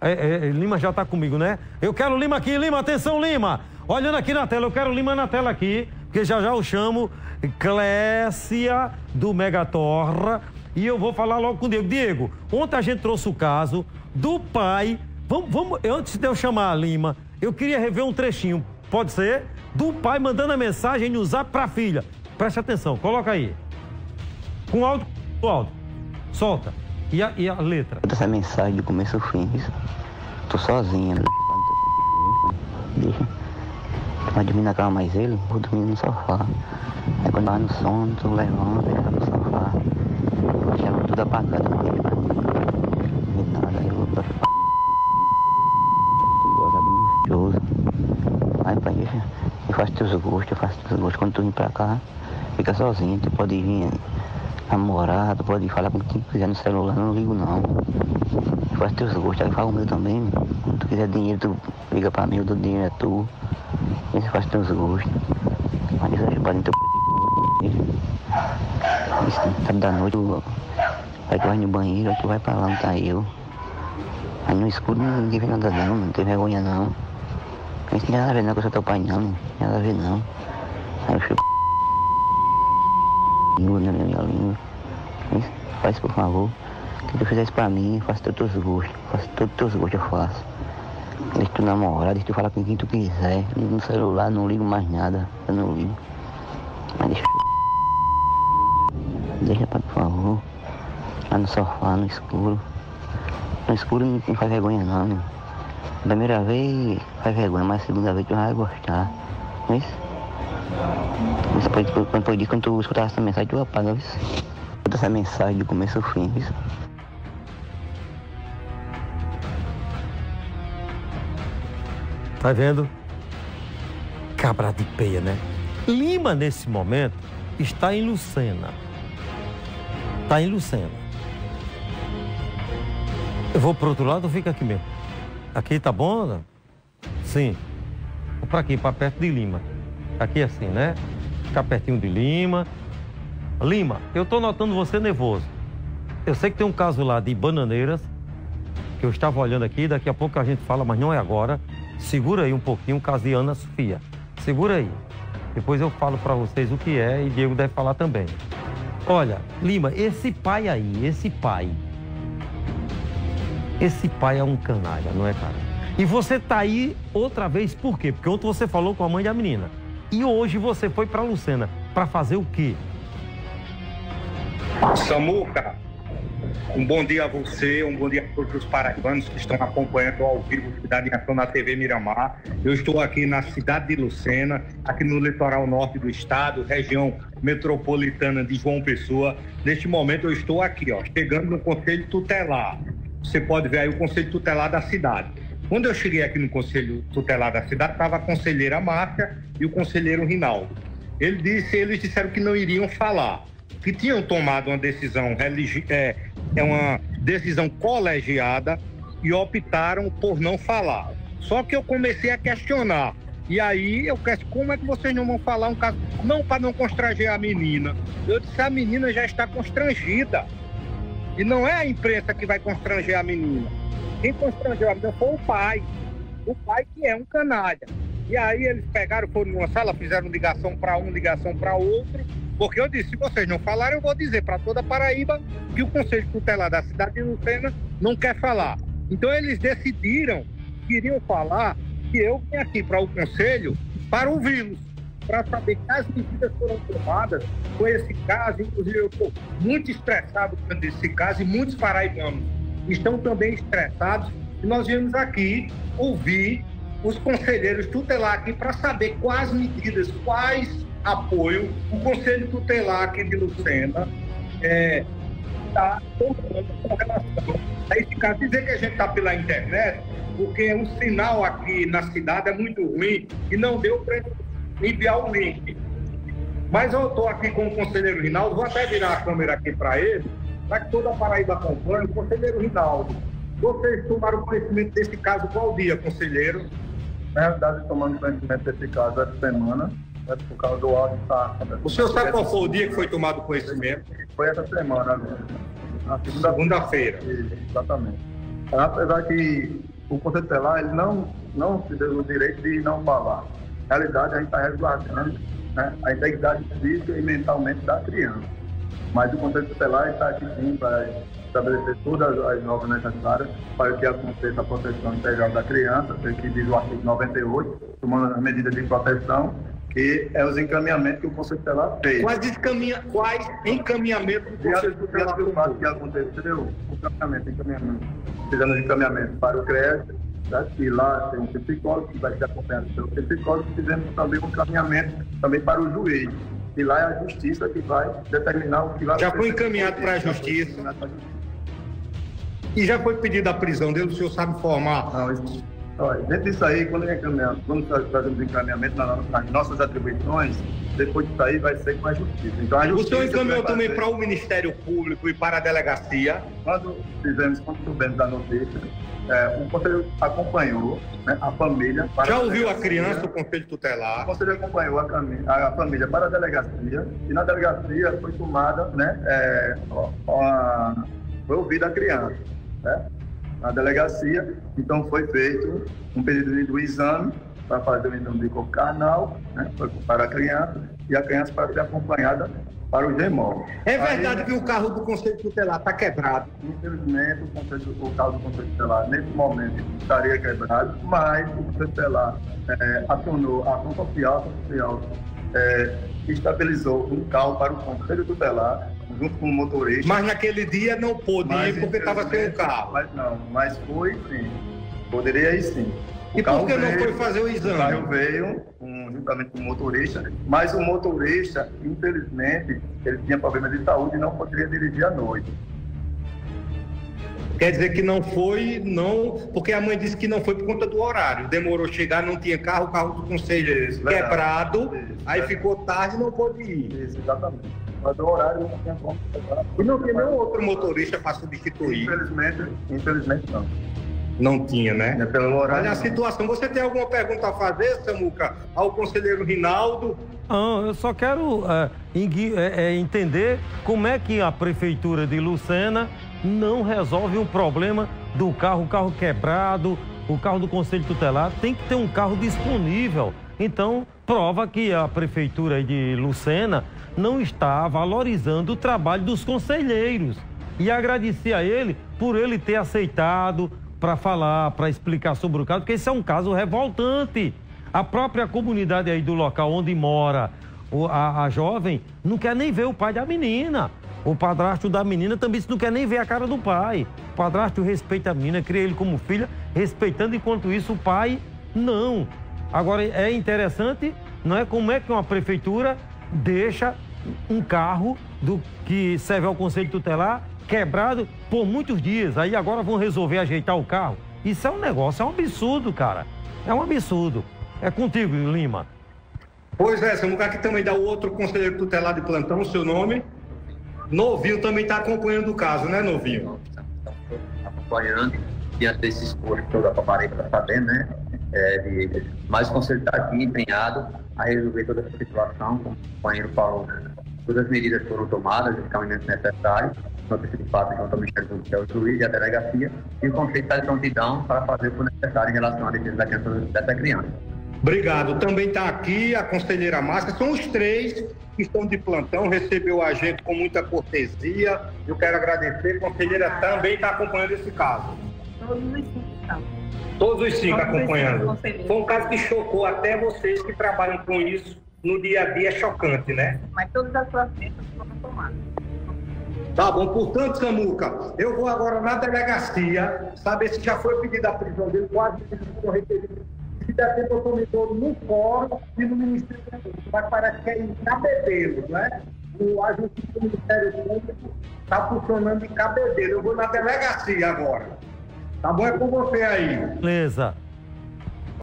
É, é, Lima já está comigo, né? Eu quero Lima aqui, Lima, atenção, Lima! Olhando aqui na tela, eu quero Lima na tela aqui, porque já já eu chamo Clécia do Megatorra e eu vou falar logo com o Diego. Diego, ontem a gente trouxe o caso do pai. Vamos, vamos, antes de eu chamar a Lima, eu queria rever um trechinho, pode ser? Do pai mandando a mensagem no zap para a filha. Preste atenção, coloca aí. Com áudio, com áudio. Solta. E a, e a letra? Essa mensagem do começo ao fim. Tô sozinha. Né? Deixa. Dormir na cama mais ele, vou dormir no sofá. Aí quando vai no sono, tu levanta e fica no sofá. Deixa tudo apagado, não vejo Não vi nada, aí eu vou pra Tu gosta gostoso. Aí pai, deixa. Eu faço teus gostos, eu faço teus gostos. Quando tu vem pra cá, fica sozinho, tu pode vir namorado, pode falar com quem quiser no celular, não ligo não. Faz teus gostos, aí fala o meu também. Quando tu quiser dinheiro, tu liga pra mim, eu dou dinheiro é tu. E você faz teus gostos. Mas isso aí pode ter Sabe da noite, tu vai no banheiro, tu vai pra lá, não tá eu. Aí no escuro ninguém vê nada não, não tem vergonha não. Isso não tem nada a ver não com o seu teu pai não, não tem nada a ver não. Aí eu fico língua, na minha língua. Faz por favor. Se tu fizer isso pra mim, faço todos os gostos. Faço todos os teus gostos, eu faço. Deixa tu namorar, deixa tu falar com quem tu quiser. Ligo no celular, não ligo mais nada. Eu não ligo. Mas deixa. Deixa por favor. Lá no sofá, no escuro. No escuro não faz vergonha não, né? Primeira vez faz vergonha, mas segunda vez tu vai gostar. Não é isso? Depois, depois disso, quando tu escutar essa mensagem, tu apaga isso. Essa mensagem do começo ao fim, isso. Tá vendo? Cabra de peia, né? Lima, nesse momento, está em Lucena. Está em Lucena. Eu vou pro outro lado ou fica aqui mesmo? Aqui tá bom? Sim. Para aqui, para perto de Lima. Aqui assim, né? Ficar pertinho de Lima. Lima, eu estou notando você nervoso. Eu sei que tem um caso lá de bananeiras, que eu estava olhando aqui, daqui a pouco a gente fala, mas não é agora. Segura aí um pouquinho o caso de Ana Sofia. Segura aí. Depois eu falo para vocês o que é e Diego deve falar também. Olha, Lima, esse pai aí, esse pai. Esse pai é um canalha, não é, cara? E você tá aí outra vez por quê? Porque ontem você falou com a mãe da menina. E hoje você foi para Lucena para fazer o quê? Samuca, um bom dia a você, um bom dia a todos os paraibanos que estão acompanhando ao vivo Cidade em Ação na TV Miramar. Eu estou aqui na cidade de Lucena, aqui no litoral norte do estado, região metropolitana de João Pessoa. Neste momento eu estou aqui, ó, chegando no Conselho Tutelar. Você pode ver aí o Conselho Tutelar da cidade. Quando eu cheguei aqui no Conselho Tutelar da cidade, estava a conselheira Márcia e o conselheiro Rinaldo. Ele disse, eles disseram que não iriam falar, que tinham tomado uma decisão religi é, é uma decisão colegiada e optaram por não falar. Só que eu comecei a questionar. E aí eu questiono, como é que vocês não vão falar um caso? Não para não constranger a menina. Eu disse, a menina já está constrangida. E não é a imprensa que vai constranger a menina. Quem constrangeu a menina foi o pai. O pai que é um canalha. E aí eles pegaram, foram numa sala, fizeram ligação para um, ligação para outro. Porque eu disse, se vocês não falarem, eu vou dizer para toda Paraíba que o Conselho Tutelar da cidade de Lucena não quer falar. Então eles decidiram, queriam falar, que eu vim aqui para o Conselho para ouvi-los, para saber quais medidas foram tomadas com esse caso. Inclusive, eu estou muito estressado com esse caso e muitos paraibanos estão também estressados. E nós viemos aqui ouvir os conselheiros tutelar aqui para saber quais medidas, quais apoio o Conselho Tutelar aqui de Lucena está é, tá tomando com relação a esse caso. Dizer que a gente está pela internet, porque o sinal aqui na cidade é muito ruim e não deu para enviar o link. Mas eu estou aqui com o conselheiro Rinaldo, vou até virar a câmera aqui para ele, para que toda a Paraíba acompanhe, o conselheiro Rinaldo, vocês tomaram conhecimento desse caso qual dia, conselheiro? Na realidade, tomando conhecimento desse caso essa semana, né, por causa do áudio tá O senhor sabe qual foi o dia que foi tomado conhecimento? Foi essa semana, na segunda-feira. Segunda exatamente. Apesar que o Conselho Tutelar ele não, não se deu o direito de não falar. Na realidade, a gente está resguardando né, a integridade física e mentalmente da criança. Mas o Conselho Tutelar está aqui sim para estabelecer todas as normas necessárias para que aconteça a proteção integral da criança, que diz o artigo 98, tomando as medidas de proteção, que é os encaminhamentos que o Conselho Tutelar fez. Quais, encaminha, quais encaminhamentos o Conselho Tutelar fez? O que aconteceu, o encaminhamento, encaminhamento. Fizemos encaminhamento para o CRES, né, e lá tem um psicólogo que vai ser acompanhado pelo psicólogo, fizemos também um encaminhamento também para o juiz. E lá é a justiça que vai determinar o que vai Já foi encaminhado para a justiça. E já foi pedida a prisão dele, o senhor sabe informar? Não, isso, olha, dentro disso aí, quando, encaminhamos, quando fazemos encaminhamento nas nossas atribuições, depois disso aí vai ser com a justiça. Então, a justiça o senhor encaminhou também para o Ministério Público e para a delegacia? Quando fizemos, quando soubemos da notícia, é, o conselho acompanhou né, a família. Já ouviu a, a criança, o conselho tutelar? O conselho acompanhou a, a, família para a delegacia e na delegacia foi tomada, né, é, a, foi ouvida a criança né, na delegacia. Então foi feito um pedido de exame para fazer o corpo carnal né, para a criança e a criança para ser acompanhada para o GEMOL. É verdade Aí, que o carro do Conselho Tutelar está quebrado? Infelizmente, o, conselho, o carro do Conselho Tutelar, nesse momento, estaria quebrado, mas o Conselho Tutelar é, acionou a ação social, social é, estabilizou um carro para o Conselho Tutelar, junto com o motorista. Mas naquele dia não pôde ir porque estava sem o carro. Mas não, mas foi sim. Poderia ir sim. O e por que não foi fazer o exame? O carro veio um, juntamente com o motorista, mas o motorista, infelizmente, ele tinha problema de saúde e não poderia dirigir à noite. Quer dizer que não foi, não, porque a mãe disse que não foi por conta do horário. Demorou chegar, não tinha carro, o carro do conselho Isso, quebrado, Isso, aí ficou tarde e não pôde ir. Isso, exatamente. Mas o horário não tinha como. E não tinha nenhum outro motorista para substituir. Infelizmente, infelizmente não. Não tinha, né? É pelo horário. Olha a situação. Você tem alguma pergunta a fazer, Samuca, ao conselheiro Rinaldo? Não, eu só quero é, é, entender como é que a prefeitura de Lucena não resolve o problema do carro, o carro quebrado, o carro do conselho tutelar. Tem que ter um carro disponível. Então, prova que a prefeitura de Lucena não está valorizando o trabalho dos conselheiros. E agradecer a ele por ele ter aceitado para falar, para explicar sobre o caso, porque esse é um caso revoltante. A própria comunidade aí do local onde mora a, a jovem não quer nem ver o pai da menina. O padrasto da menina também não quer nem ver a cara do pai. O padrasto respeita a menina, cria ele como filha, respeitando, enquanto isso o pai não. Agora é interessante, não é como é que uma prefeitura deixa um carro do que serve ao conselho tutelar quebrado por muitos dias. Aí agora vão resolver ajeitar o carro. Isso é um negócio, é um absurdo, cara. É um absurdo. É contigo, Lima. Pois é, Samuca, aqui também dá o outro conselheiro tutelar de plantão, o seu nome. Novinho também está acompanhando o caso, né, Novinho? Acompanhando, diante desse esforço que eu parei para saber, né? É, de, mas o conselho está aqui empenhado a resolver toda essa situação, como o companheiro falou, todas as medidas foram tomadas, os caminhamentos necessários, notícia de fato junto ao Ministério Público, que é o juiz e a delegacia, e o Conselho está de prontidão para fazer o que necessário em relação à defesa da criança, dessa criança. Obrigado. Também está aqui a conselheira Márcia. São os três que estão de plantão, recebeu a gente com muita cortesia. Eu quero agradecer. A conselheira também está acompanhando esse caso. Todos os cinco estão. Todos os cinco Todos acompanhando. Os cinco Foi um caso que chocou até vocês que trabalham com isso no dia a dia, é chocante, né? Mas todas as suas foram tomadas. Tá bom, portanto, Samuca, eu vou agora na delegacia saber se já foi pedida a prisão dele, quase foram requeridos. Se der tempo, eu no fórum e no Ministério Público, mas parece que é em Cabedelo, né? O agente do Ministério Público está funcionando em Cabedelo. Eu vou na delegacia agora. Tá bom? É com você aí. Beleza.